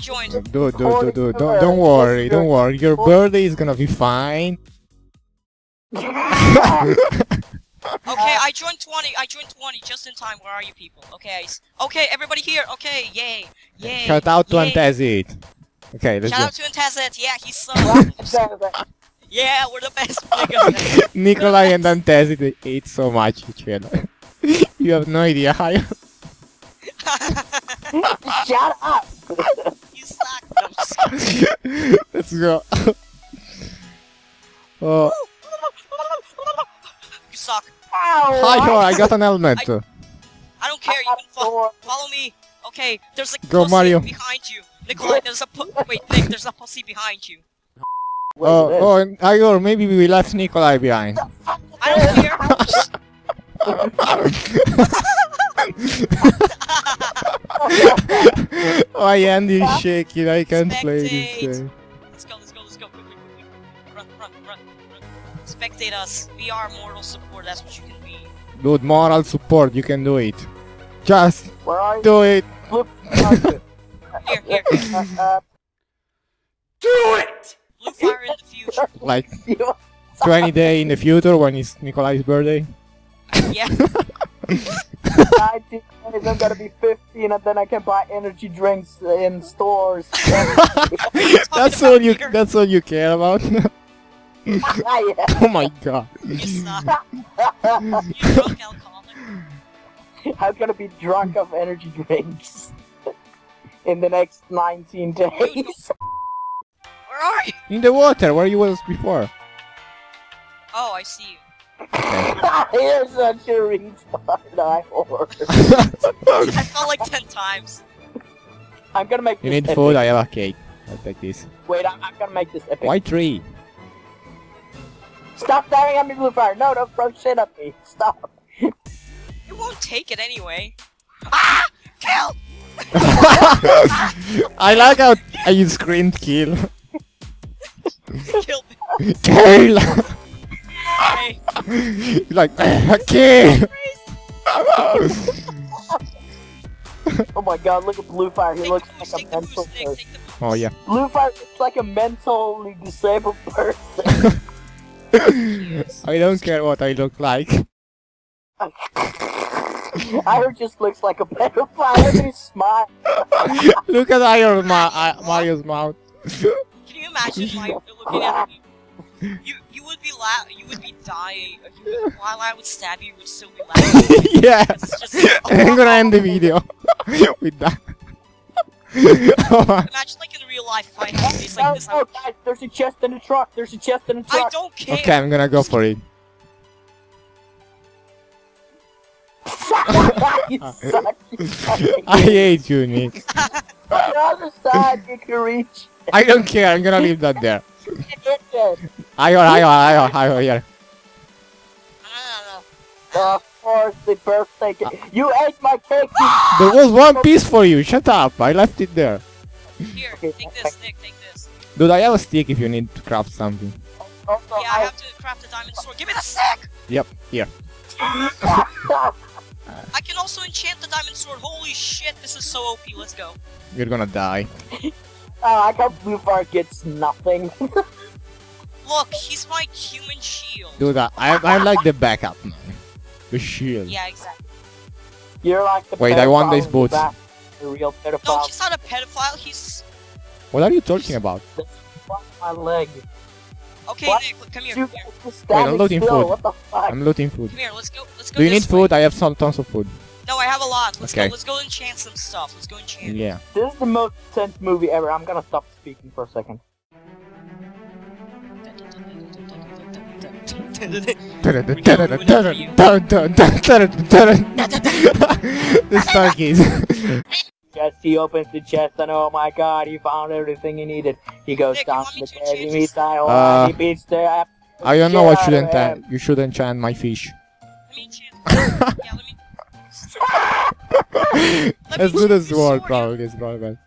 I joined. Do, do, do, do, don't, don't worry, don't worry. Your birthday is gonna be fine. Okay, I joined 20. I joined 20 just in time. Where are you people? Okay. Okay, everybody here. Okay, yay. Yay. Shout out to yay. Antezit. Okay, let's Shout go. out to Antezit. Yeah, he's so. yeah, we're the best. Oh niggas. Nikolai and Antezit they hate so much each other. you have no idea how. Shut up! let's go. oh, you suck. Ow! hi, hi, I got an helmet. I don't care. You can fo- follow me. Okay, there's a Go, pussy Mario. behind you. Nikolai, there's a pu- wait, Nick, there's a pussy behind you. Oh, oh, and Igor, maybe we left Nikolai behind. I don't care. Just- My hand is shaking, I can't play this Spectate. game. let's go. Let's go. Let's go. Quick, quick, quick, quick. Run, run, run, run. Spectate us. We are mortal support. That's what you can be. Dude, moral support, you can do it. Just Where are do it. Flip. Here, here. uh, Blue fire in the future. Like 20 day in the future when it's Nikolai's birthday. Yeah. 19 days, I'm gonna be 15 and then I can buy energy drinks in stores. that's all you that's all you care about. Oh my god. You suck. You drunk alcoholic. I'm gonna be drunk of energy drinks in the next 19 days. Where are you? In the water where you was before. Oh, I see you. You're such a retard, I whore. I fell like ten times. I'm gonna make You this need epic. food, I have a cake. I'll take this. Wait, I'm, I'm gonna make this epic. Why tree? Stop staring at me, Blue Fire. No, don't throw shit at me. Stop. You won't take it anyway. Ah! Kill! I like how you screamed kill. Kill me. Kill! Hey, You're can't. Oh my god, look at Blue Fire. He take looks boost, like a mental boost, Nick, person. take. Oh yeah. Blue Fire looks like a mentally disabled person. I don't care what I look like. Ira just looks like a pedophile. Look at his smile. Look at Iron Ma- I- uh, Mario's mouth. Can you imagine like looking at me? You you would be la- you would be dying. You, while I would stab you, you would still be laughing. yeah. It's just I'm gonna end the video with that. imagine like in real life if I had a Oh, like this. I, oh, guys, there's a chest in the truck. There's a chest in the I don't care. okay, I'm gonna go for it. you suck. You suck. I hate you, Nick. On the other side you can reach. I don't care. I'm gonna leave that there. Hit it. Ior, Ior, Ior, Ior, here. I don't know. Of course, the birthday cake. You ate my cake. You There was one piece for you. Shut up. I left it there. Here, take this, Nick. Take this. Dude, I have a stick if you need to craft something. also, Yeah, I have to craft a diamond sword. Give me the stick. Yep, here. I can also enchant the diamond sword. Holy shit, this is so OP. Let's go. You're gonna die. Oh, I got Blue Fire gets nothing. Look, he's my human shield. Dude, I, I'm like the backup man. The shield. Yeah, exactly. You're like the Wait, I want pedophile these in the boots. back, The real No, he's not a pedophile. He's What are you talking about? Fuck my leg. okay. What? Nick, come here, You come here, guys just standing looting still. food. What the fuck? I'm looting food. come here. Let's go. Let's go. Do you need this way. food? I have some tons of food. No, I have a lot. Let's Okay. go. Let's go enchant some stuff. Let's go enchant. Yeah. This is the most intense movie ever. I'm gonna stop speaking for a second. The Stargaze. Yes, he opens the chest and oh my god, he found everything he needed. He goes Nick, down to the to cave, he meets this? Iowa, Uh, he beats the app. I don't know what should Get out enchant. You should enchant my fish. Let me enchant. yeah, let me. Let Let's me do the enchant sword, probably. It's probably best.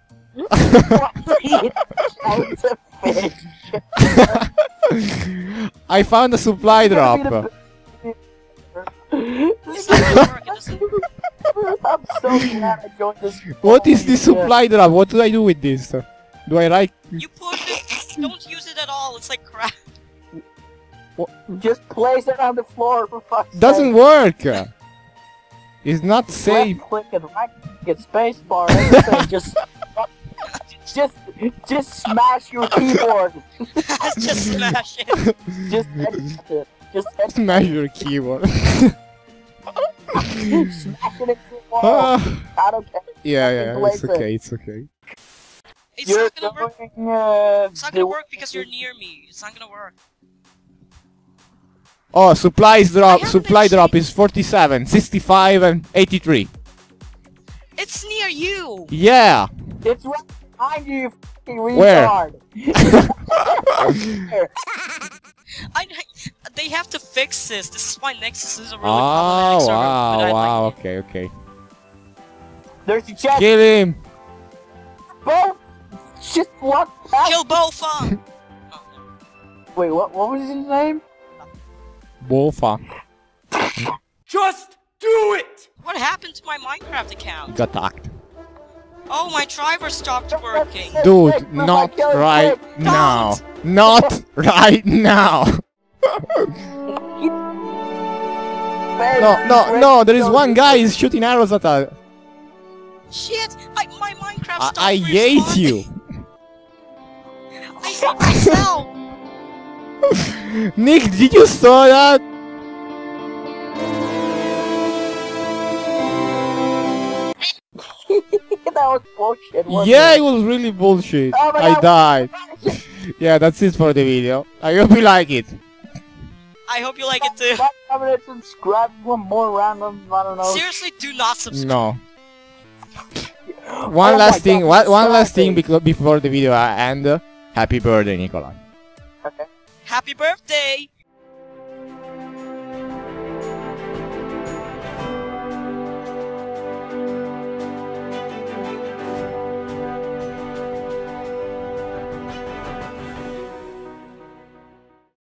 It's a fish. I found a supply drop. It's not gonna work. It doesn't. I'm so glad I joined this. What is this supply drop? What do I do with this? Do I like? You put it. Don't use it at all. It's like crap. Just place it on the floor for fuck's Doesn't sake. work. It's not safe. Left click and right click, space bar, everything. just, just, just smash your keyboard. Just smash it. Just edit it. Just edit Smash your keyboard. smash it into the wall. Ah, I don't care. yeah, yeah, Place it's it. okay, it's okay. It's You're not gonna work. doing, uh, It's not gonna work because you're near me. It's not gonna work. Oh, supplies drop. Supply drop is 47, 65, and 83. It's near you. Yeah. It's right behind you, you fucking Where? retard. Here. I. They have to fix this. This is why Nexus is a really Oh, problematic server. but wow, wow. Like. Okay, okay. There's your chest. Kill him. Both. Just walk past. Kill Bofa. oh, no. Wait, what? What was his name? Bofa. Just do it! What happened to my Minecraft account? Got hacked. Oh, my driver stopped working. Dude, not right now. Not right now. No, no, no, there is one guy is shooting arrows at us. Shit! I, my Minecraft I, stopped I hate you. I hate myself. Nick, did you saw that? That was bullshit. wasn't Yeah, it? it was really bullshit. Oh I God. died. Yeah, that's it for the video. I hope you like it. I hope you like it too. Like, comment, and subscribe for more random, I don't know. Seriously, do not subscribe. No. Oh One my last thing. God, One, one last thing before the video uh, end. Happy birthday, Nicola. Okay. Happy birthday!